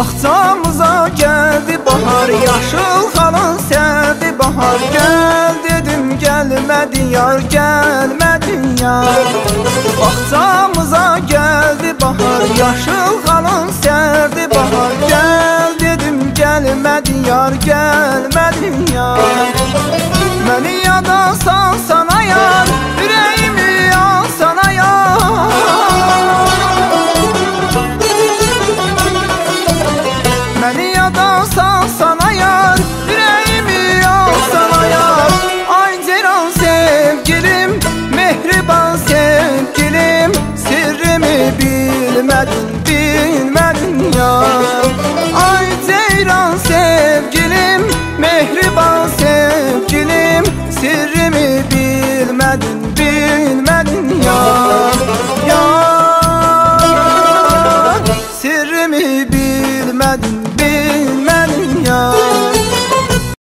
Baxçamıza gəldi bahar Yaşıl xanın sədi bahar. Gəl dedim gəlmədi yar Gəlmədi yar. Baxçamıza gəldi bahar Yaşıl xanın sərdi bahar. Gəl dedim gəlmədi yar Gəlmədi yar. Məni yada salsan alsam sana yar Yüreğimi alsana yar Ay Ceren sevgilim Mehriban sevgilim Sırrımı bilmedin bilmedin ya Ay Ceylan sevgilim Mehriban sevgilim Sırrımı bilmedin bilmedin ya Ya Sırrımı bilmedin